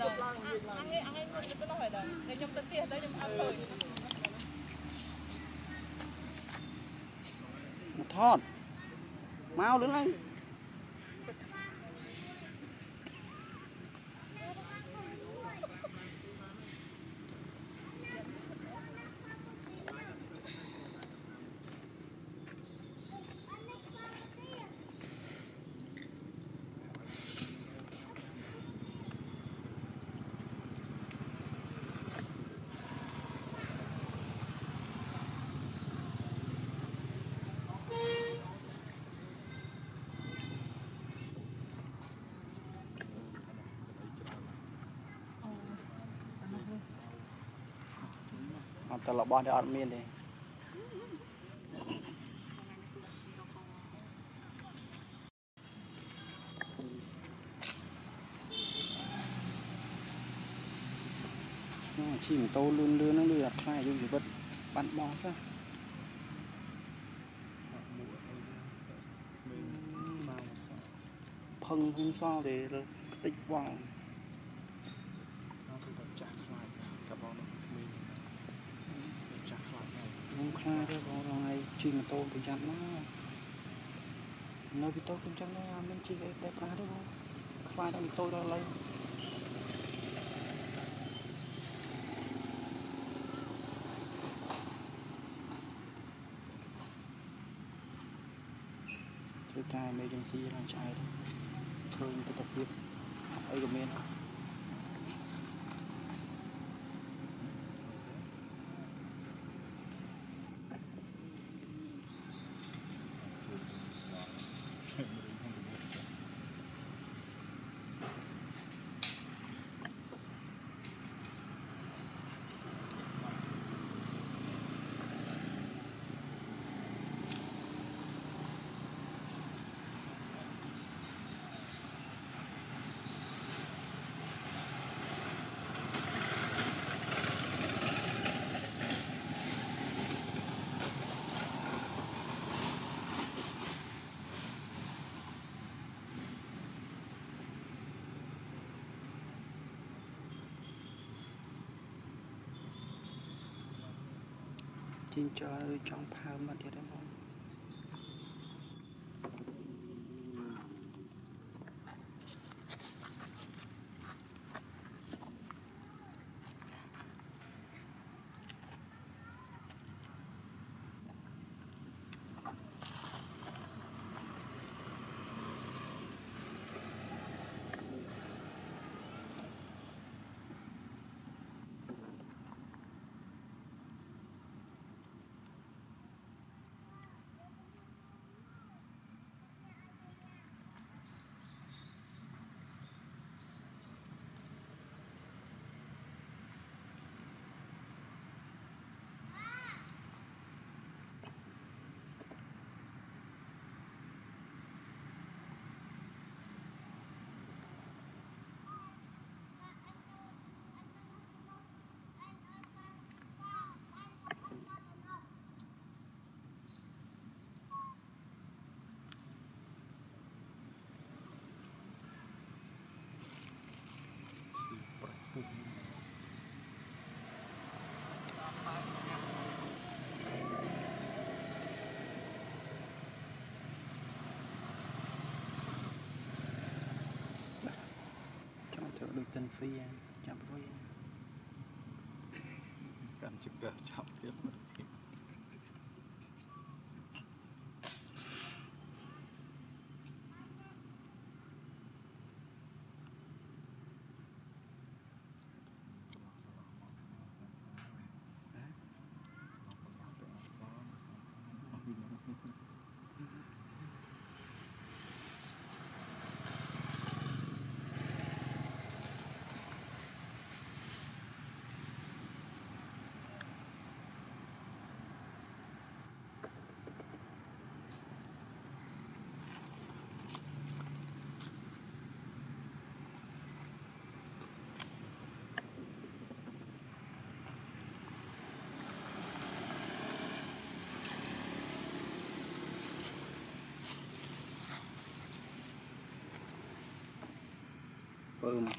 ដល់អត់ថ្ងៃអត់ថ្ងៃមុនទៅនោះហើយដល់ខ្ញុំទៅផ្ទះទៅខ្ញុំអត់ឃើញមកថតមកលឿនឡើង ត់តែរបស់ដែលអត់មានទេខ្ញុំជិះម៉ូតូលឿនលឿនហ្នឹងដូចតែខ្លាចយុវជីវិតបាត់បង់សោះផឹងខ្ញុំសល់ទេលើខ្ទេចវង គឺតែចាស់ខ្លាចកាបងនោះក្មេងចាស់ខ្លាចហើយ ខ្ញុំខ្លាចទេបងរងឯងជិះម៉ូតូប្រយ័ត្នណាស់នៅពីតូខ្ញុំចឹងដែរអត់មានជិះអីតែប្រាស់ទេបងខ្លាចតែម៉ូតូដល់ឥឡូវធ្វើការ emergency ឡើងឆ្អែតឃើញទស្សនភាពអាស្អីក៏មានដែរ ជីងចើចង់ផើមមកទៀតទេបង ចង់ធ្វើដូចចិនហ្វីហ្នឹងចាំព្រួយហ្នឹងកាន់ចង្កឹះចាប់ទៀត Vamos.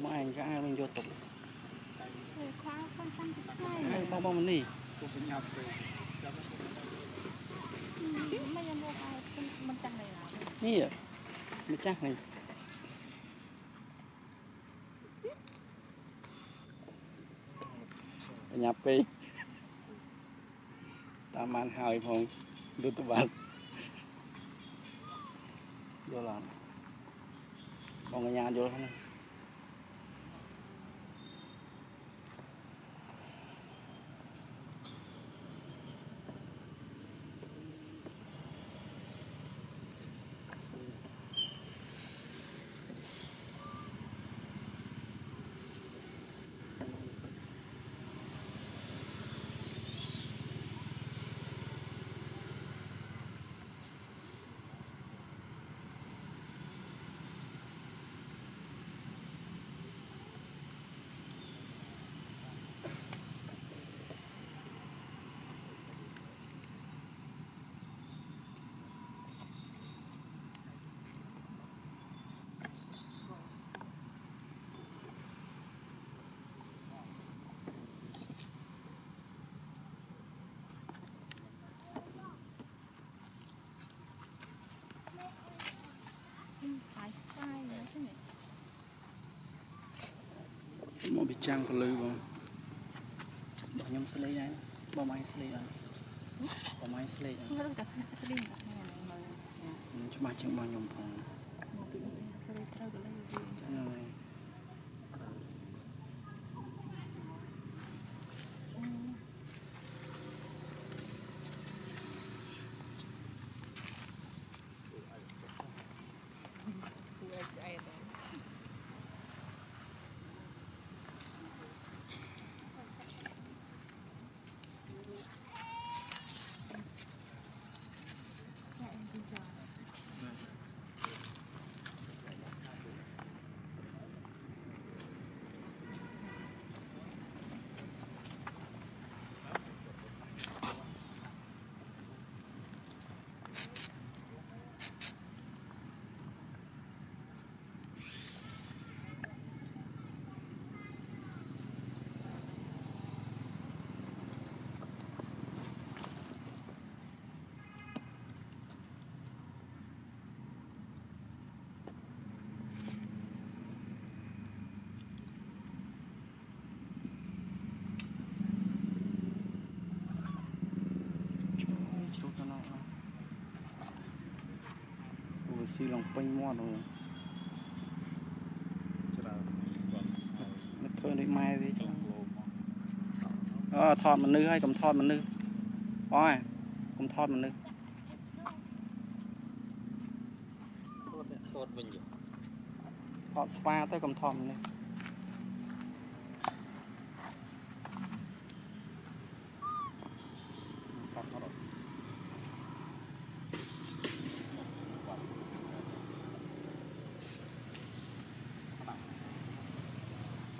Main ke air menjot bao Air bom bom ni. Ni ya, macam ni. Penyapi. Taman hai phong rutubat. Jalan. Mau vô không មកពីចាំងពលឺបងបងខ្ញុំស្លេកហើយបងម៉ៃស្លេកហើយបងម៉ៃស្លេកហើយខ្ញុំរត់តែស្រីតែហ្នឹងមើលច្បាស់ជាងបងខ្ញុំផង មកពីស្រីត្រូវក៏លើវា ហ្នឹងហើយ គួរឲ្យអីដែរ ជួយជ្រុះទៅនោះអូ ស៊ីឡងពេញមាត់ហ្នឹងច្រើនគាត់ហើយមិនឃើញដូចម៉ែវាចចឹងង់លោមកអឺថតមនុស្សហើយកុំថតមនុស្សបងហើយកុំថតមនុស្សថតវិញថតស្វាទៅកុំថតមនុស្ស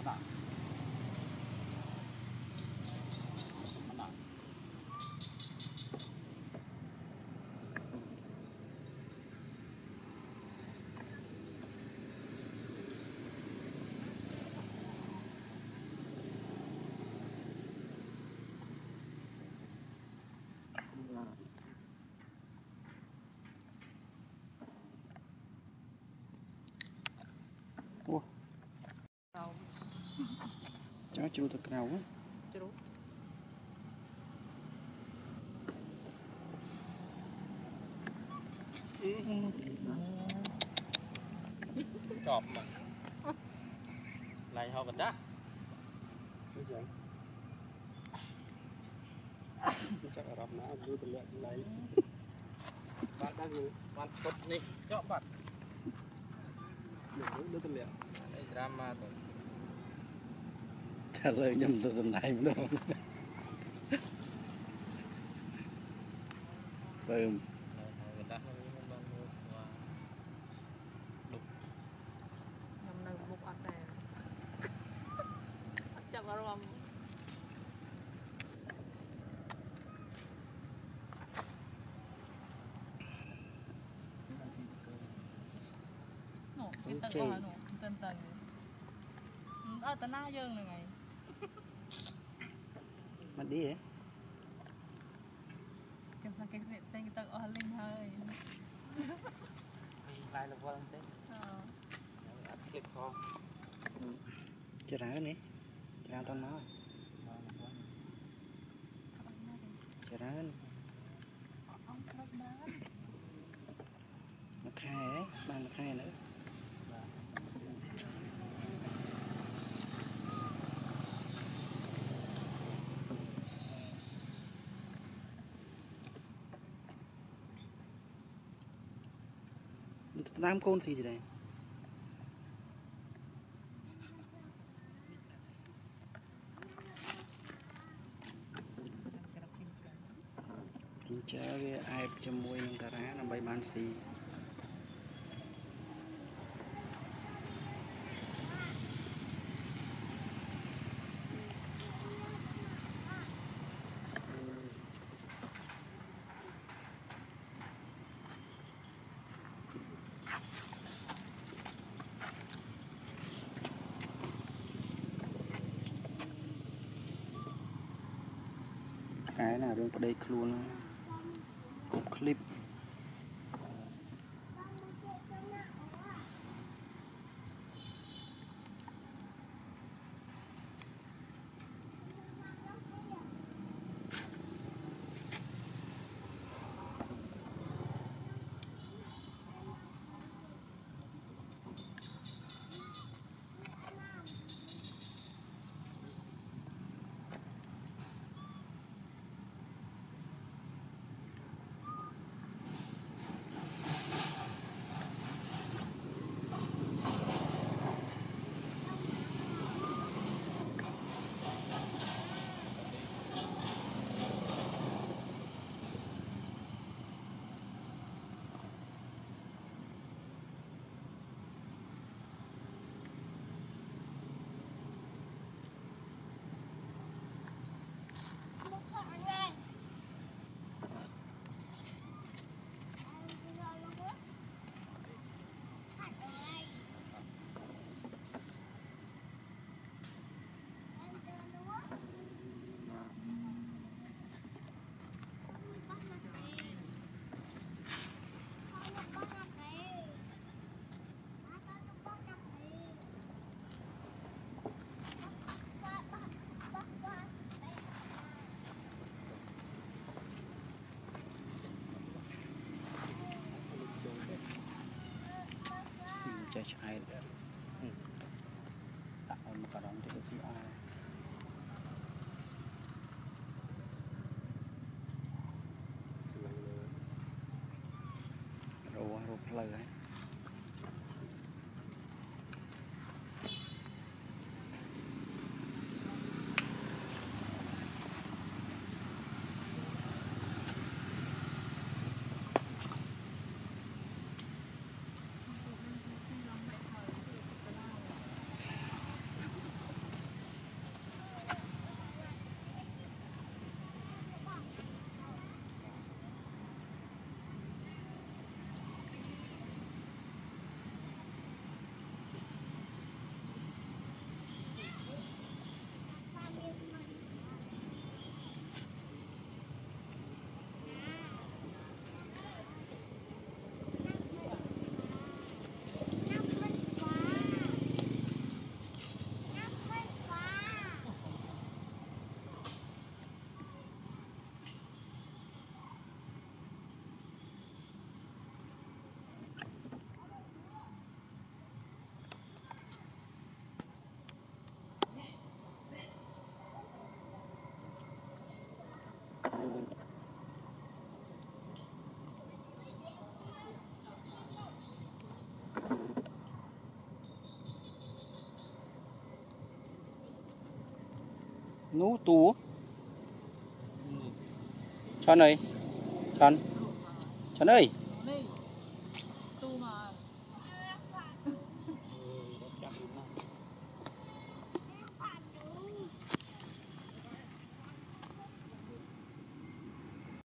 menang menang Wah. ចាំជ្រុះទៅក្រៅហ៎ ជ្រុះ ចប់មកឡាយហៅកណ្ដាស់ អញ្ចឹងចាប់អារម្មណ៍ណាយូរទម្លាក់ឡៃបាត់ដល់យូរ បានពុតនេះចប់បាត់ យូរលើទម្លាក់ អីដ្រាម៉ាទៅ តែលើ trả lời nhầm từ tuần này mới đúng Boom. Chị. Tên tên. Ở tên nào dương này ngày. មើលស្វាខ្ញុំនៅមុខអត់ដែរអត់ចាប់អារម្មណ៍នោះគេទៅអស់នោះទៅទៅអត់តាណាយើងហ្នឹងហើយមកឌីហ៎ mà cái việc xanh cái tật ở linh hơi ឡាយលវលទេ ờ អត់គៀកផងច្រើននេះច្រើនតន់មកច្រើន ông rất bán មួយខែបានមួយខែ nữa តាមកូនស៊ីទេជីងចើវាអែបជាមួយនឹងតារាដើម្បីបានស៊ី រឿងប្តីខ្លួនគ្រប់ ចេះឆ្អែតហឹមដាក់ឲ្យមកកណ្ដងទៅស៊ីអស់ nú tú. Tròn ơi. Tròn Tròn ơi.